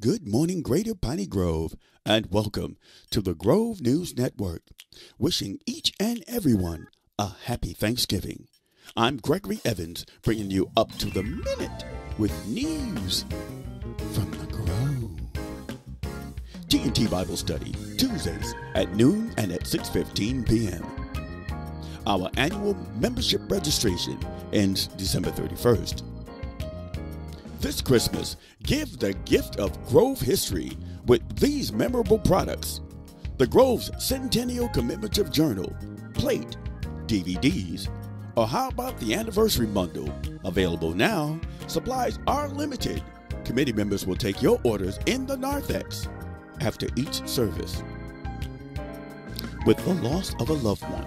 Good morning, Greater Piney Grove, and welcome to the Grove News Network. Wishing each and everyone a happy Thanksgiving. I'm Gregory Evans, bringing you up to the minute with news from the Grove. T&T Bible Study, Tuesdays at noon and at 6.15 p.m. Our annual membership registration ends December 31st. This Christmas, give the gift of Grove history with these memorable products. The Grove's Centennial Commemorative Journal, plate, DVDs, or how about the anniversary bundle? Available now, supplies are limited. Committee members will take your orders in the narthex after each service. With the loss of a loved one,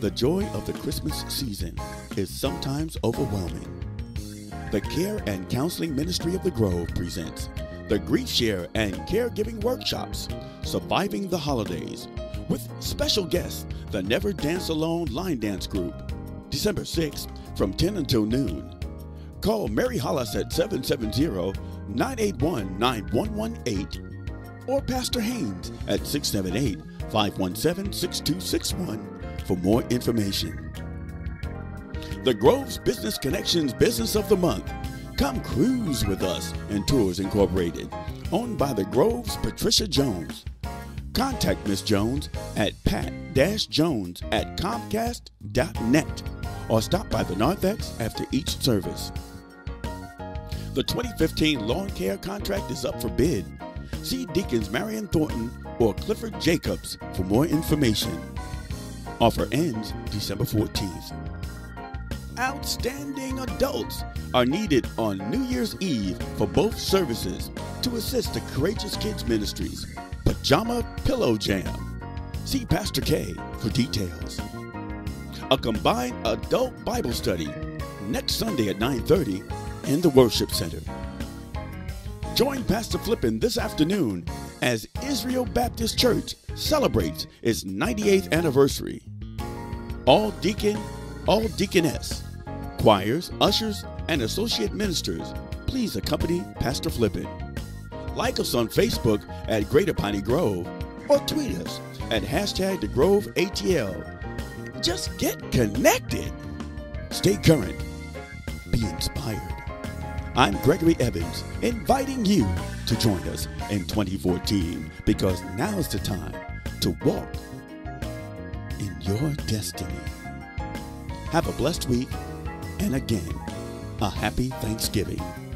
the joy of the Christmas season is sometimes overwhelming. The Care and Counseling Ministry of the Grove presents the Grief Share and Caregiving Workshops, Surviving the Holidays, with special guests, the Never Dance Alone Line Dance Group, December 6th from 10 until noon. Call Mary Hollis at 770 981 9118 or Pastor Haynes at 678 517 6261 for more information. The Groves Business Connections Business of the Month. Come cruise with us and Tours Incorporated, owned by the Groves Patricia Jones. Contact Miss Jones at pat-jones at comcast.net or stop by the narthex after each service. The 2015 lawn care contract is up for bid. See Deacons Marion Thornton or Clifford Jacobs for more information. Offer ends December 14th outstanding adults are needed on New Year's Eve for both services to assist the Courageous Kids Ministries Pajama Pillow Jam. See Pastor K for details. A combined adult Bible study next Sunday at 9:30 in the Worship Center. Join Pastor Flippin this afternoon as Israel Baptist Church celebrates its 98th anniversary. All deacon, all deaconess, choirs, ushers, and associate ministers, please accompany Pastor Flippin. Like us on Facebook at Greater Piney Grove or tweet us at hashtag the Grove ATL. Just get connected. Stay current. Be inspired. I'm Gregory Evans, inviting you to join us in 2014 because now's the time to walk in your destiny. Have a blessed week and again, a happy Thanksgiving.